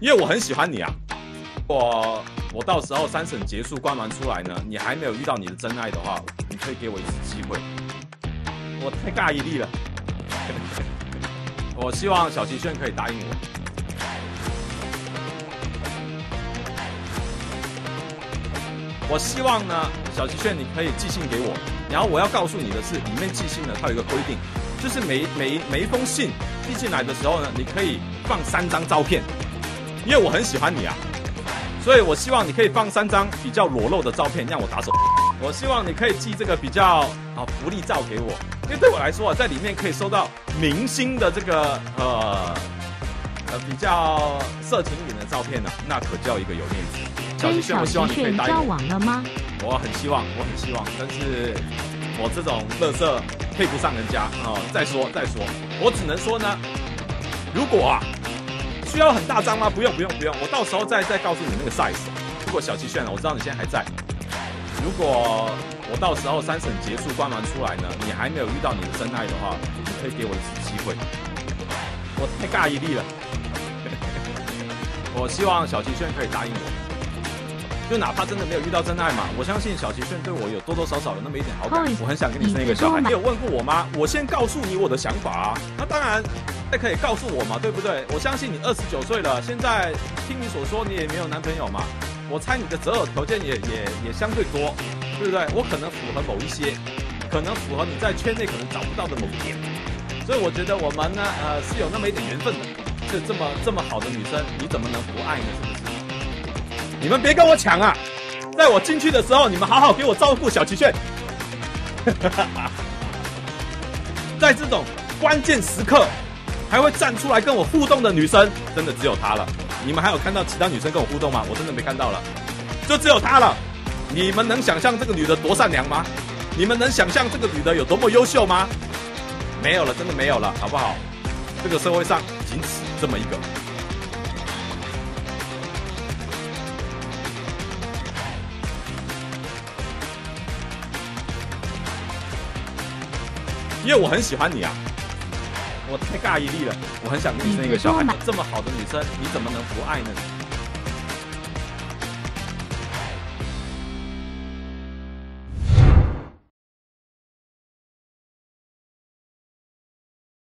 因为我很喜欢你啊。我我到时候三审结束关完出来呢，你还没有遇到你的真爱的话，你可以给我一次机会。我太尬一力了。我希望小齐炫可以答应我。我希望呢，小齐炫你可以寄信给我。然后我要告诉你的是，里面寄信呢，它有一个规定，就是每每每一封信寄进来的时候呢，你可以放三张照片，因为我很喜欢你啊，所以我希望你可以放三张比较裸露的照片，让我打手。我希望你可以寄这个比较啊福利照给我，因为对我来说啊，在里面可以收到明星的这个呃呃比较色情一点的照片呢，那可叫一个有面子。跟小齐炫交往了吗？我很希望，我很希望，但是我这种乐色配不上人家啊！再说再说，我只能说呢，如果啊需要很大张吗？不用不用不用，我到时候再再告诉你那个 size。如果小七炫，我知道你现在还在。如果我到时候三审结束关完出来呢，你还没有遇到你的真爱的话，你可以给我一次机会。我太尬一力了，我希望小七炫可以答应我。就哪怕真的没有遇到真爱嘛，我相信小齐炫对我有多多少少有那么一点好感。我很想跟你生一个小孩。你有问过我吗？我先告诉你我的想法啊。那当然，那可以告诉我嘛，对不对？我相信你二十九岁了，现在听你所说，你也没有男朋友嘛。我猜你的择偶条件也也也相对多，对不对？我可能符合某一些，可能符合你在圈内可能找不到的某一点。所以我觉得我们呢，呃，是有那么一点缘分的。就这么这么好的女生，你怎么能不爱呢？是不是？你们别跟我抢啊！在我进去的时候，你们好好给我照顾小齐炫。在这种关键时刻，还会站出来跟我互动的女生，真的只有她了。你们还有看到其他女生跟我互动吗？我真的没看到了，就只有她了。你们能想象这个女的多善良吗？你们能想象这个女的有多么优秀吗？没有了，真的没有了，好不好？这个社会上仅此这么一个。因为我很喜欢你啊，我太尬一力了，我很想跟你生一个小孩。这么好的女生，你怎么能不爱呢？